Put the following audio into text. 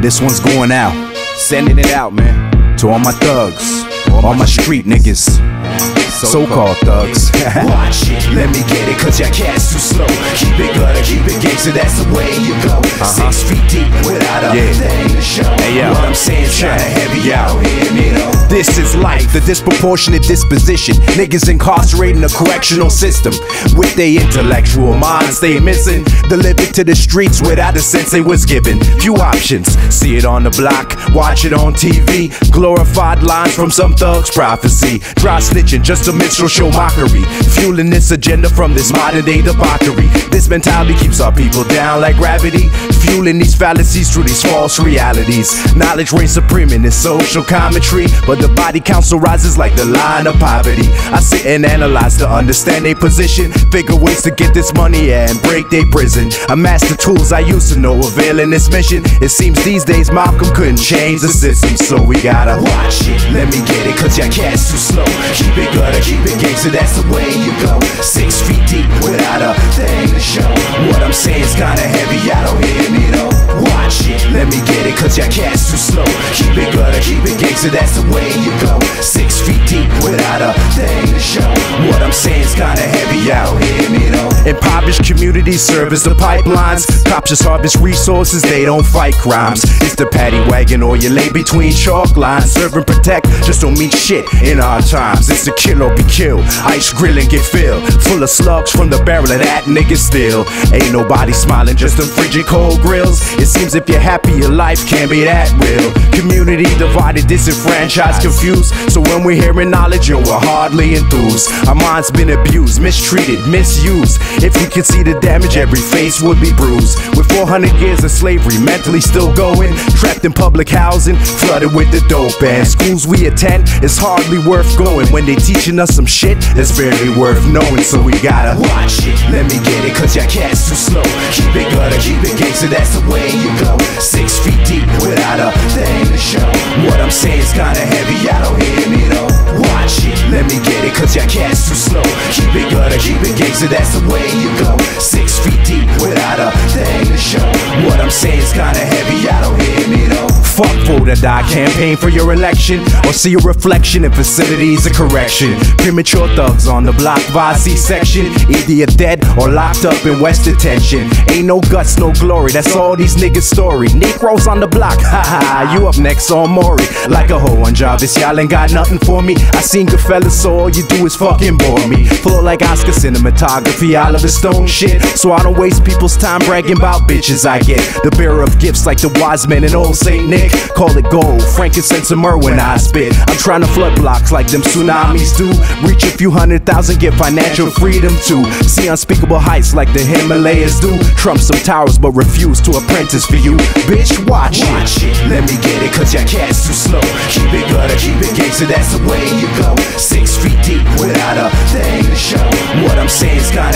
This one's going out. Sending it out, man. To all my thugs. All my street niggas. So called thugs. Watch it, let me get it, cause your cat's too slow. Keep it gutter, keep it gangster, that's the way you go. Six feet deep without a Uh-huh. Yeah. thing to show. Hey, yo. What I'm saying's kinda heavy out here. This is life, the disproportionate disposition. Niggas incarcerated in a correctional system. With their intellectual minds, they missing. Delivered to the streets without the sense they was given. Few options, see it on the block, watch it on TV. Glorified lines from some thug's prophecy. Dry snitching, just a minstrel show mockery. Fueling this agenda from this modern day debauchery. This mentality keeps our people down like gravity. Fueling these fallacies through these false realities. Knowledge reigns supreme in this social commentary, but the body council rises like the line of poverty. I sit and analyze to understand their position, figure ways to get this money and break their prison. Amass the tools I used to know availing this mission. It seems these days Malcolm couldn't change the system, so we gotta Watch it, let me get it, cause your cat's too slow. Keep it gutter, keep it gangster, that's the way you go. Six feet deep without a thing to show. What I'm saying's kinda heavy, I don't hear gangster, that's the way you go. Six feet deep without a thing to show. What I'm saying's kinda heavy, I Impoverished communities serve as the pipelines. Cops just harvest resources, they don't fight crimes. It's the paddy wagon or you lay between chalk lines. Serve and protect just don't mean shit in our times. It's the kill or be killed. Ice grill and get filled. Full of slugs from the barrel of that nigga still. Ain't nobody smiling, just them frigid cold grills. It seems if you're happy, your life can't be that real. Community divided, disenfranchised, confused. So when we're hearing knowledge, yo, we're hardly enthused. Our minds been abused, mistreated, misused. If we could see the damage, every face would be bruised. With 400 years of slavery, mentally still going. Trapped in public housing, flooded with the dope. And schools we attend, it's hardly worth going. When they teaching us some shit that's barely worth knowing. So we gotta Watch it, let me get it, cause your cat's too slow. Keep it gutter, keep it gangster, that's the way you go. Six feet deep without a thing to show. What I'm saying's kinda heavy, gangster, that's the way you go. Or die campaign for your election or see a reflection in facilities of correction. Premature thugs on the block via C-section, either you're dead or locked up in West detention. Ain't no guts, no glory. That's all these niggas' story. Negroes on the block, haha. You up next on Maury like a hoe on Jarvis. Y'all ain't got nothing for me. I seen Goodfellas, so all you do is fucking bore me. Flow like Oscar cinematography, Oliver Stone shit. So I don't waste people's time bragging about bitches I get. The bearer of gifts like the wise men and old Saint Nick. Call it gold, frankincense and myrrh when I spit. I'm trying to flood blocks like them tsunamis do. Reach a few hundred thousand, get financial freedom too. See unspeakable heights like the Himalayas do. Trump some towers, but refuse to apprentice for you. Bitch, watch it. Watch it, let me get it, cause your cat's too slow. Keep it gutter, keep it gangster, that's the way you go. Six feet deep without a thing to show. What I'm saying's kinda